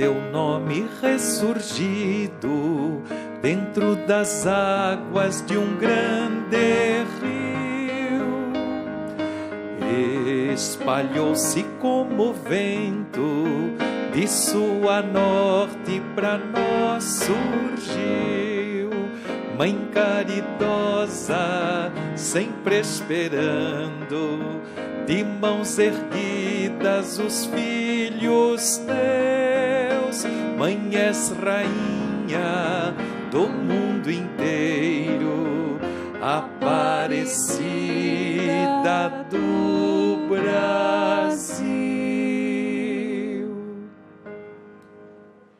teu nome ressurgido dentro das águas de um grande rio. Espalhou-se como vento de sul a norte para nós surgiu. Mãe caridosa, sempre esperando, de mãos erguidas os filhos teus. Mãe és rainha do mundo inteiro, Aparecida do Brasil.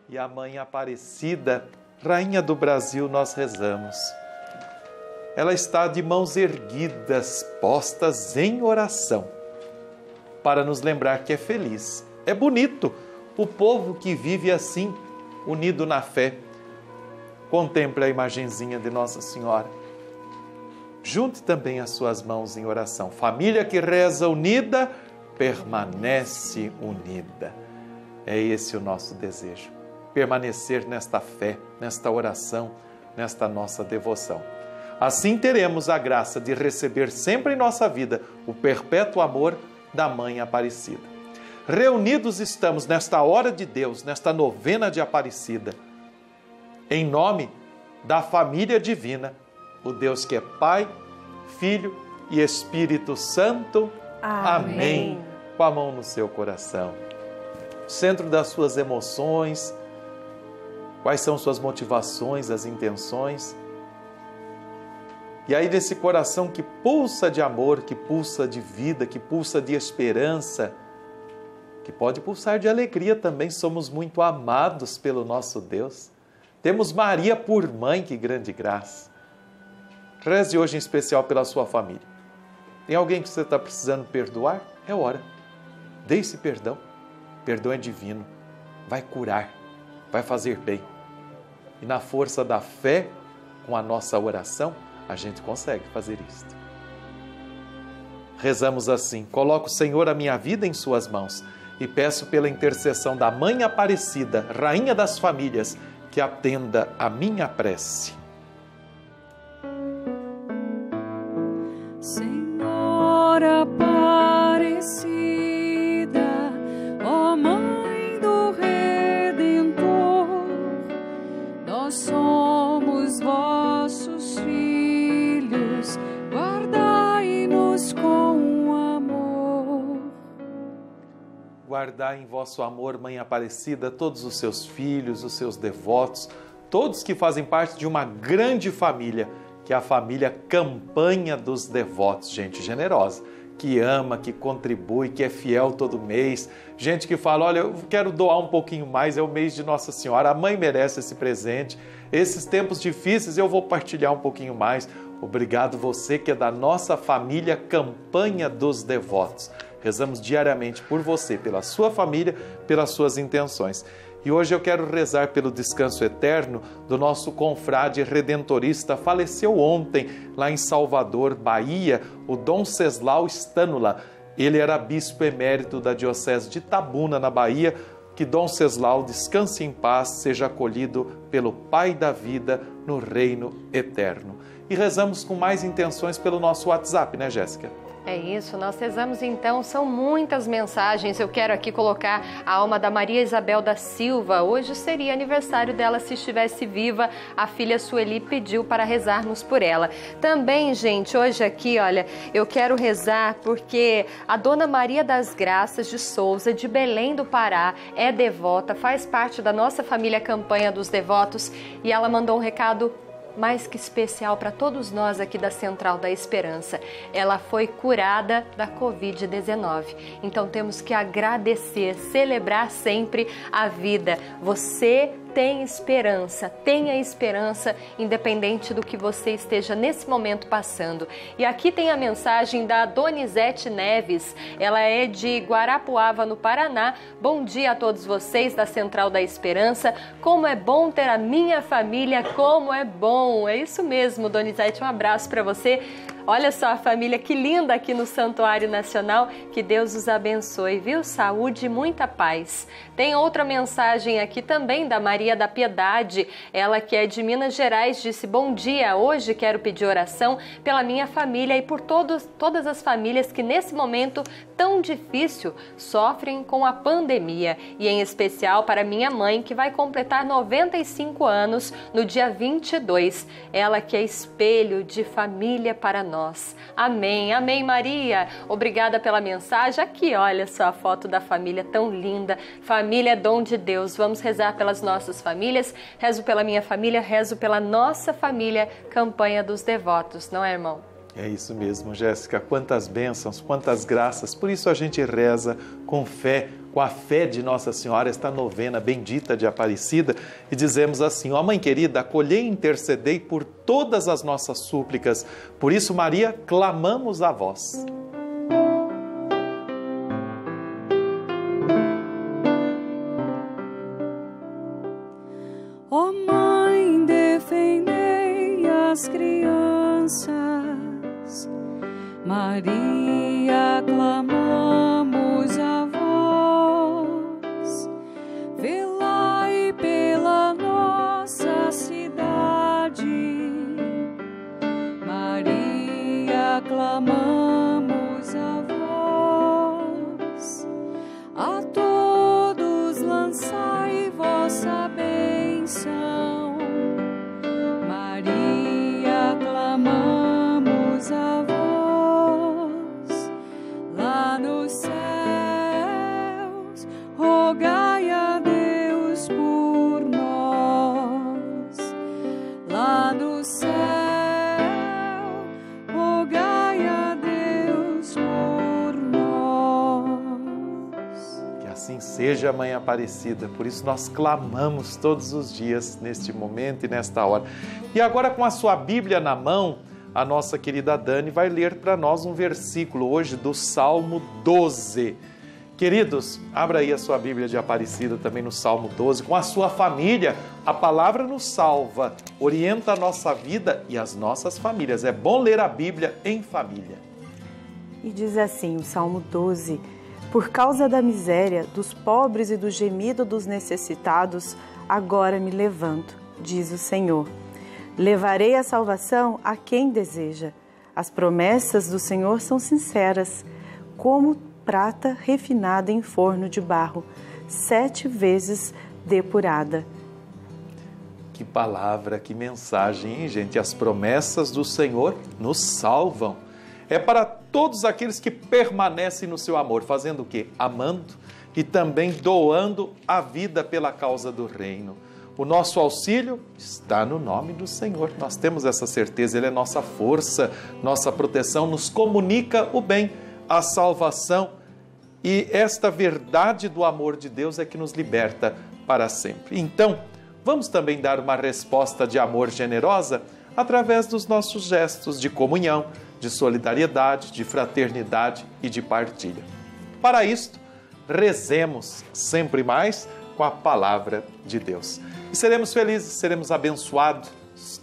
E a Mãe Aparecida, Rainha do Brasil, nós rezamos. Ela está de mãos erguidas, postas em oração, para nos lembrar que é feliz. É bonito o povo que vive assim, unido na fé Contemple a imagenzinha de Nossa Senhora. Junte também as suas mãos em oração. Família que reza unida, permanece unida. É esse o nosso desejo. Permanecer nesta fé, nesta oração, nesta nossa devoção. Assim teremos a graça de receber sempre em nossa vida o perpétuo amor da Mãe Aparecida. Reunidos estamos nesta hora de Deus, nesta novena de Aparecida em nome da família divina, o Deus que é Pai, Filho e Espírito Santo. Amém. Amém. Com a mão no seu coração. Centro das suas emoções, quais são suas motivações, as intenções. E aí, desse coração que pulsa de amor, que pulsa de vida, que pulsa de esperança, que pode pulsar de alegria também, somos muito amados pelo nosso Deus. Temos Maria por mãe, que grande graça. Reze hoje em especial pela sua família. Tem alguém que você está precisando perdoar? É hora. Dê esse perdão. Perdão é divino. Vai curar, vai fazer bem. E na força da fé, com a nossa oração, a gente consegue fazer isto. Rezamos assim: Coloco, Senhor, a minha vida em Suas mãos e peço pela intercessão da Mãe Aparecida, Rainha das Famílias que atenda a minha prece. Senhora Guardai em vosso amor, Mãe Aparecida, todos os seus filhos, os seus devotos, todos que fazem parte de uma grande família, que é a família Campanha dos Devotos, gente generosa, que ama, que contribui, que é fiel todo mês, gente que fala: olha, eu quero doar um pouquinho mais, é o mês de Nossa Senhora, a mãe merece esse presente. Esses tempos difíceis eu vou partilhar um pouquinho mais. Obrigado você que é da nossa família Campanha dos Devotos. Rezamos diariamente por você, pela sua família, pelas suas intenções. E hoje eu quero rezar pelo descanso eterno do nosso confrade redentorista, faleceu ontem lá em Salvador, Bahia, o Dom Ceslau Stânula. Ele era bispo emérito da Diocese de Itabuna, na Bahia. Que Dom Ceslau descanse em paz, seja acolhido pelo Pai da vida no reino eterno. E rezamos com mais intenções pelo nosso WhatsApp, né, Jéssica? É isso, nós rezamos então, são muitas mensagens. Eu quero aqui colocar a alma da Maria Isabel da Silva. Hoje seria aniversário dela se estivesse viva. A filha Sueli pediu para rezarmos por ela. Também, gente, hoje aqui, olha, eu quero rezar porque a dona Maria das Graças de Souza, de Belém do Pará, é devota, faz parte da nossa família Campanha dos Devotos e ela mandou um recado mais que especial para todos nós aqui da Central da Esperança. Ela foi curada da Covid-19. Então temos que agradecer, celebrar sempre a vida. Você tem esperança, tenha esperança, independente do que você esteja nesse momento passando. E aqui tem a mensagem da Donizete Neves, ela é de Guarapuava, no Paraná. Bom dia a todos vocês da Central da Esperança. Como é bom ter a minha família, como é bom. É isso mesmo, Donizete, um abraço para você. Olha só a família que linda aqui no Santuário Nacional. Que Deus os abençoe, viu? Saúde e muita paz. Tem outra mensagem aqui também da Maria da Piedade. Ela que é de Minas Gerais disse: Bom dia, hoje quero pedir oração pela minha família e por todos, todas as famílias que nesse momento tão difícil sofrem com a pandemia. E em especial para minha mãe, que vai completar 95 anos no dia 22. Ela que é espelho de família para nós. Amém, amém, Maria. Obrigada pela mensagem. Aqui, olha só a foto da família tão linda. Família é dom de Deus. Vamos rezar pelas nossas famílias. Rezo pela minha família, rezo pela nossa família. Campanha dos devotos, não é, irmão? É isso mesmo, Jéssica. Quantas bênçãos, quantas graças. Por isso a gente reza com fé, com a fé de Nossa Senhora, esta novena bendita de Aparecida, e dizemos assim: Ó Mãe querida, acolhei e intercedei por todas as nossas súplicas. Por isso, Maria, clamamos a vós. Ó Mãe, defendei as crianças. Maria, Maria, seja, Mãe Aparecida. Por isso nós clamamos todos os dias, neste momento e nesta hora. E agora, com a sua Bíblia na mão, a nossa querida Dani vai ler para nós um versículo hoje do Salmo 12. Queridos, abra aí a sua Bíblia de Aparecida também no Salmo 12, com a sua família. A palavra nos salva, orienta a nossa vida e as nossas famílias. É bom ler a Bíblia em família. E diz assim o Salmo 12: Por causa da miséria dos pobres e do gemido dos necessitados, agora me levanto, diz o Senhor. Levarei a salvação a quem deseja. As promessas do Senhor são sinceras, como prata refinada em forno de barro, sete vezes depurada. Que palavra, que mensagem, hein, gente? As promessas do Senhor nos salvam. É para todos aqueles que permanecem no seu amor, fazendo o quê? Amando e também doando a vida pela causa do reino. O nosso auxílio está no nome do Senhor. Nós temos essa certeza, Ele é nossa força, nossa proteção, nos comunica o bem, a salvação. E esta verdade do amor de Deus é que nos liberta para sempre. Então, vamos também dar uma resposta de amor generosa através dos nossos gestos de comunhão, de solidariedade, de fraternidade e de partilha. Para isto, rezemos sempre mais com a palavra de Deus. E seremos felizes, seremos abençoados,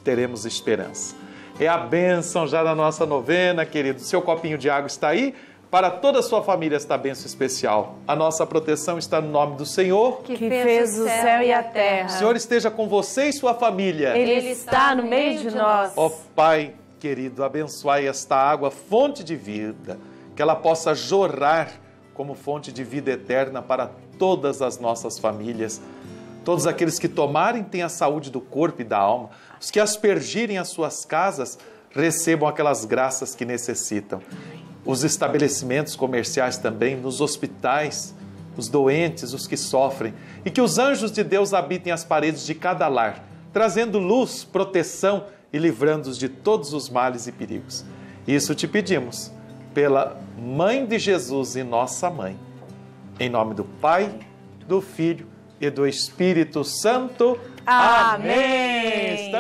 teremos esperança. É a bênção já da nossa novena, querido. Seu copinho de água está aí. Para toda a sua família esta bênção especial. A nossa proteção está no nome do Senhor. Que fez o céu e a O terra. Senhor esteja com você e sua família. Ele está no meio de nós. Ó Pai querido, abençoai esta água, fonte de vida, que ela possa jorrar como fonte de vida eterna para todas as nossas famílias. Todos aqueles que tomarem têm a saúde do corpo e da alma. Os que aspergirem as suas casas recebam aquelas graças que necessitam. Os estabelecimentos comerciais também, nos hospitais, os doentes, os que sofrem. E que os anjos de Deus habitem as paredes de cada lar, trazendo luz, proteção e livrando-os de todos os males e perigos. Isso te pedimos, pela Mãe de Jesus e nossa Mãe. Em nome do Pai, do Filho e do Espírito Santo. Amém. Estamos